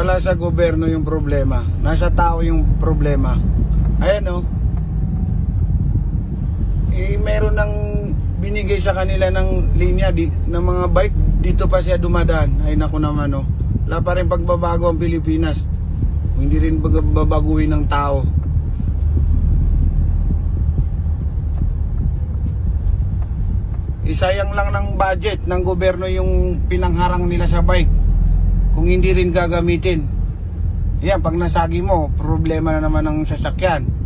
Wala sa gobyerno yung problema. Nasa tao yung problema. Ayan oh. Eh, meron ng binigay sa kanila ng linya di, ng mga bike. Dito pa siya dumadaan. Ay naku naman oh. Wala pa rin pagbabago ang Pilipinas. Hindi rin bag- babaguhin ng tao. Isayang lang ng budget ng gobyerno yung pinangharang nila sa bike kung hindi rin gagamitin. Yan, pag nasagi mo, problema na naman ng sasakyan.